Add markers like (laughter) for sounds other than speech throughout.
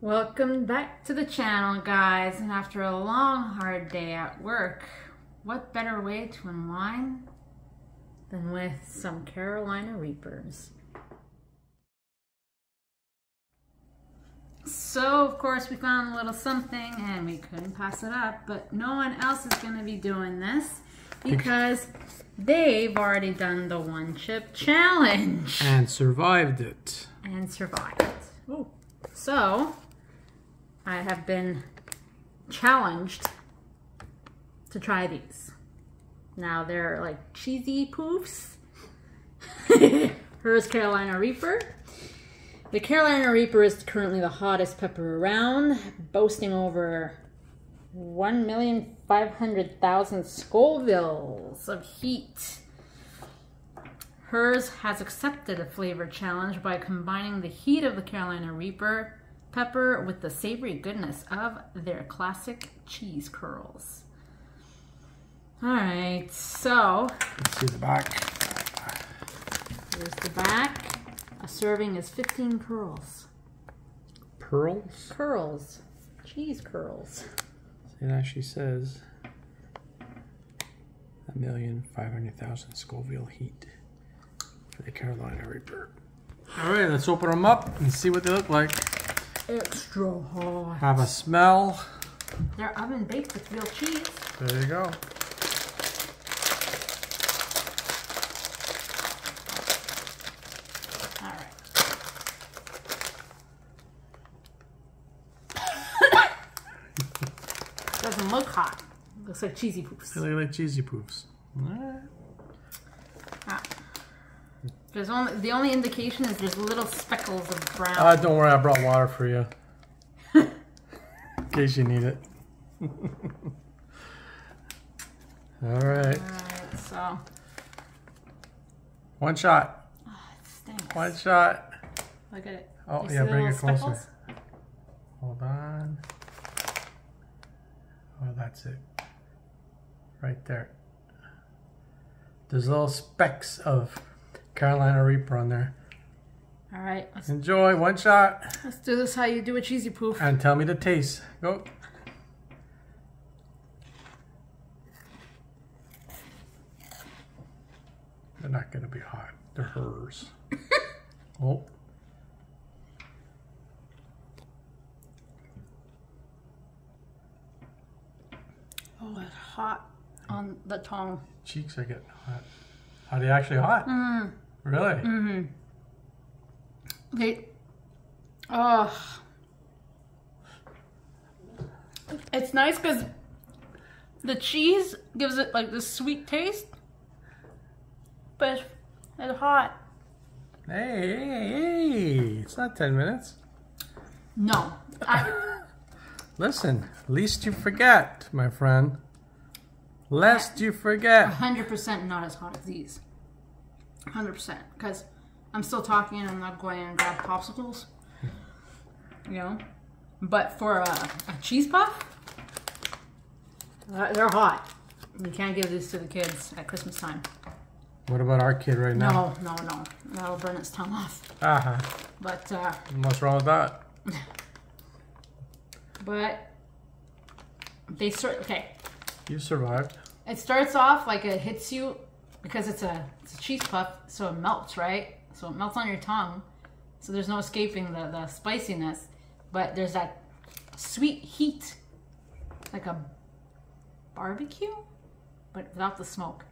Welcome back to the channel, guys. And after a long, hard day at work, what better way to unwind than with some Carolina Reapers? So, of course, we found a little something and we couldn't pass it up, but no one else is going to be doing this because they've already done the one chip challenge And survived it. and survived. Ooh. So, I have been challenged to try these. Now they're like cheesy poofs. (laughs) Herr's Carolina Reaper. The Carolina Reaper is currently the hottest pepper around, boasting over 1,500,000 Scovilles of heat. Herr's has accepted a flavor challenge by combining the heat of the Carolina Reaper pepper with the savory goodness of their classic cheese curls. All right, so Let's see the back. here's the back. A serving is 15 curls. Pearls. Curls. Cheese curls. It actually says a million five hundred thousand Scoville heat for the Carolina Reaper. All right, let's open them up and see what they look like. Extra hot. Have a smell. They're oven baked with real cheese. There you go. (coughs) Doesn't look hot. Looks like cheesy poops. They look like cheesy poofs. All right. Ah. There's only the only indication is there's little speckles of brown. Uh, don't worry, I brought water for you. (laughs) In case you need it. (laughs) All right. Alright, so One shot. it stinks. One shot. Look at it. Oh, you yeah, bring it closer. speckles? Hold on. Oh, that's it. Right there. There's little specks of Carolina Reaper on there. Alright, let's, Enjoy. One shot. let's do this how you do a cheesy poof. And tell me the taste. Go. They're not going to be hot. They're Herr's. (laughs) oh. Oh, it's hot on the tongue. Cheeks are getting hot. Are they actually hot? Mm. Really? Mm-hmm. They, oh, it's nice because the cheese gives it like this sweet taste, but it's hot. Hey, hey, hey. It's not 10 minutes. No, I, (laughs) Listen, least you forget, my friend. Lest you forget. 100% not as hot as these. 100%. Because I'm still talking and I'm not going and grab popsicles. You know? But for a, a cheese puff, uh, they're hot. You can't give these to the kids at Christmas time. What about our kid right now? No, no, no. That'll burn its tongue off. Uh-huh. But, uh, What's wrong with that? (laughs) but they start, okay. You survived. It starts off like it hits you because it's a it's a cheese puff, so it melts, right? So it melts on your tongue. So there's no escaping the, the spiciness. But there's that sweet heat. Like a barbecue, but without the smoke.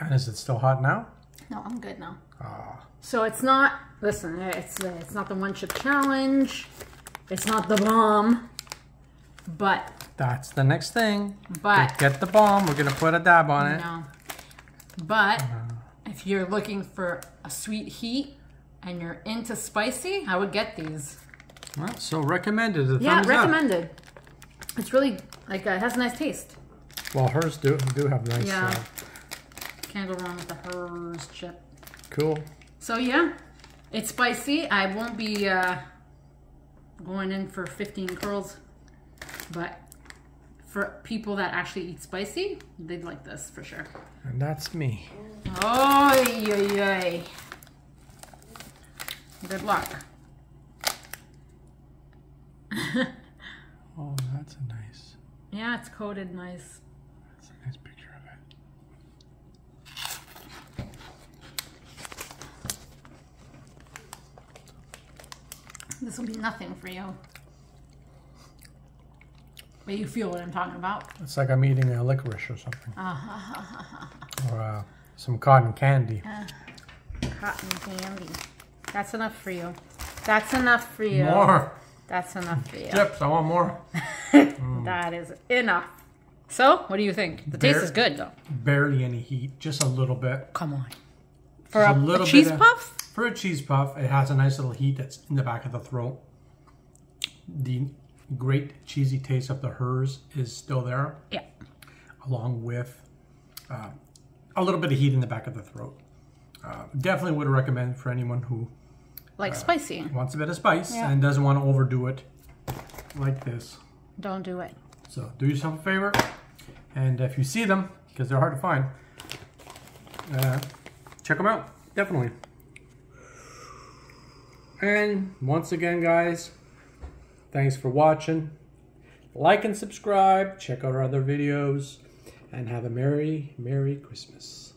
And is it still hot now? No, I'm good now. Ah. So it's not listen, it's it's not the one chip challenge. It's not the bomb. But That's the next thing. but Get the bomb. We're going to put a dab on it. No. But if you're looking for a sweet heat and you're into spicy, I would get these. Well, so recommended. A Yeah, thumbs up. recommended. It's really like uh, it has a nice taste. Well, Herr's do do have nice. Yeah. Uh, Can't go wrong with the Herr's chip. cool. So yeah, it's spicy. I won't be uh, going in for 15 curls, but for people that actually eat spicy, they'd like this for sure. And that's me. Oh, yeah, Good luck. (laughs) Oh, that's a nice, yeah, it's coated nice. that's a nice picture of it. This will be nothing for you. But you feel what I'm talking about. It's like I'm eating a licorice or something. Uh-huh. (laughs) or uh, some cotton candy. Cotton candy. That's enough for you. That's enough for you. More That's enough for you. chips. I want more. (laughs) That is enough. So, what do you think? The taste is good though. Barely any heat, just a little bit. Come on. For a, a little a cheese bit of- puff? For a cheese puff, it has a nice little heat that's in the back of the throat. The great cheesy taste of the Herr's is still there, Yeah. along with uh, a little bit of heat in the back of the throat. Uh, definitely would recommend for anyone who Like spicy. wants a bit of spice Yeah. and doesn't want to overdo it like this. Don't do it. So do yourself a favor, and if you see them, because they're hard to find, uh, check them out. Definitely. And once again, guys, thanks for watching. Like and subscribe. Check out our other videos, and have a merry, merry Christmas.